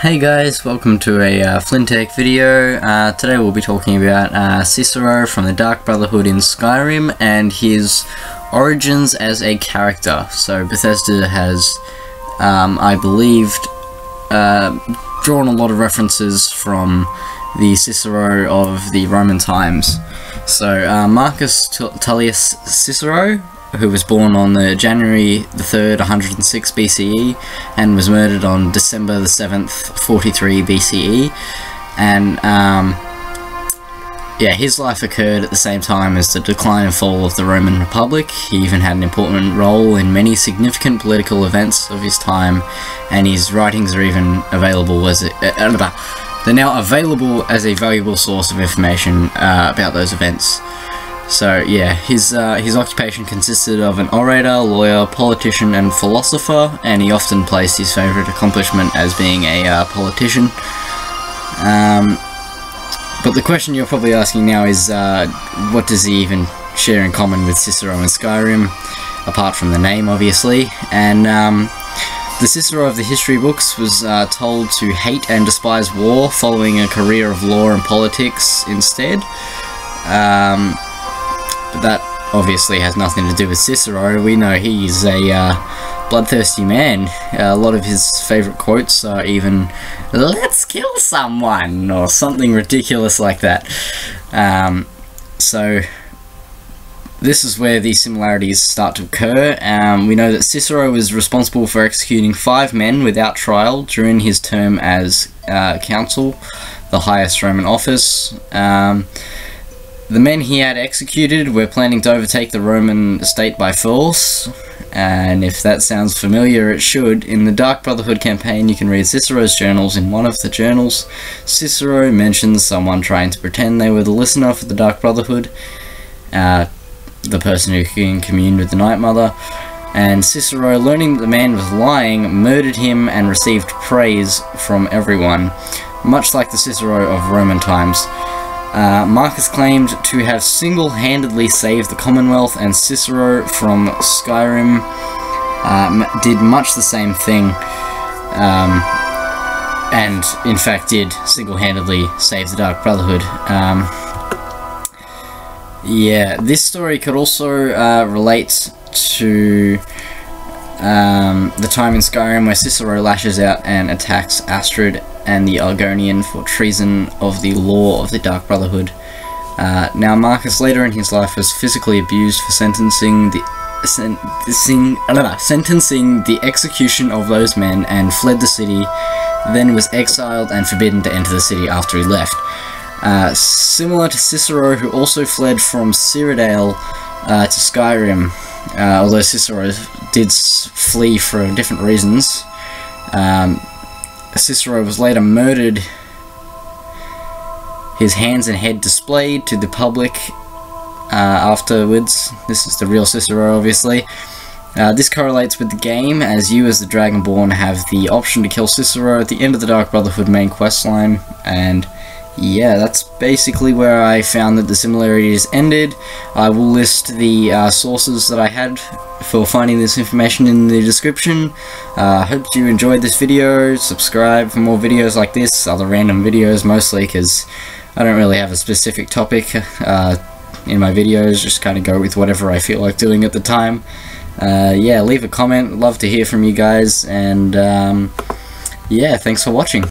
Hey guys, welcome to a uh, FlynnTech video. Uh, today we'll be talking about uh, Cicero from the Dark Brotherhood in Skyrim and his origins as a character. So Bethesda has, um, I believed, uh, drawn a lot of references from the Cicero of the Roman times. So uh, Marcus Tullius Cicero who was born on the January the 3rd, 106 BCE, and was murdered on December the 7th, 43 BCE. And, um, yeah, his life occurred at the same time as the decline and fall of the Roman Republic. He even had an important role in many significant political events of his time, and his writings are even available as a, uh, they're now available as a valuable source of information uh, about those events. So yeah, his uh, his occupation consisted of an orator, lawyer, politician, and philosopher, and he often placed his favourite accomplishment as being a uh, politician. Um, but the question you're probably asking now is, uh, what does he even share in common with Cicero and Skyrim, apart from the name, obviously? And um, the Cicero of the history books was uh, told to hate and despise war, following a career of law and politics instead. Um, but that obviously has nothing to do with Cicero. We know he's a uh, bloodthirsty man. Uh, a lot of his favourite quotes are even, let's kill someone, or something ridiculous like that. Um, so, this is where these similarities start to occur. Um, we know that Cicero was responsible for executing five men without trial during his term as uh, consul, the highest Roman office. Um, the men he had executed were planning to overtake the Roman state by force, and if that sounds familiar, it should. In the Dark Brotherhood campaign, you can read Cicero's journals. In one of the journals, Cicero mentions someone trying to pretend they were the listener for the Dark Brotherhood, uh, the person who can commune with the Night Mother, and Cicero, learning that the man was lying, murdered him and received praise from everyone, much like the Cicero of Roman times. Uh, Marcus claimed to have single-handedly saved the Commonwealth, and Cicero from Skyrim um, did much the same thing, um, and in fact did single-handedly save the Dark Brotherhood. Um, yeah, this story could also uh, relate to um, the time in Skyrim where Cicero lashes out and attacks Astrid and the Argonian for treason of the law of the Dark Brotherhood. Uh, now, Marcus later in his life was physically abused for sentencing the sentencing, uh, sentencing the execution of those men and fled the city, then was exiled and forbidden to enter the city after he left. Uh, similar to Cicero, who also fled from Cyrodiil uh, to Skyrim, uh, although Cicero did flee for different reasons. Um, Cicero was later murdered, his hands and head displayed to the public uh, afterwards. This is the real Cicero, obviously. Uh, this correlates with the game, as you as the Dragonborn have the option to kill Cicero at the end of the Dark Brotherhood main questline, and yeah, that's basically where I found that the similarities ended. I will list the uh, sources that I had for finding this information in the description. I uh, hope you enjoyed this video. Subscribe for more videos like this, other random videos mostly, because I don't really have a specific topic uh, in my videos, just kind of go with whatever I feel like doing at the time. Uh, yeah, leave a comment, love to hear from you guys, and um, yeah, thanks for watching.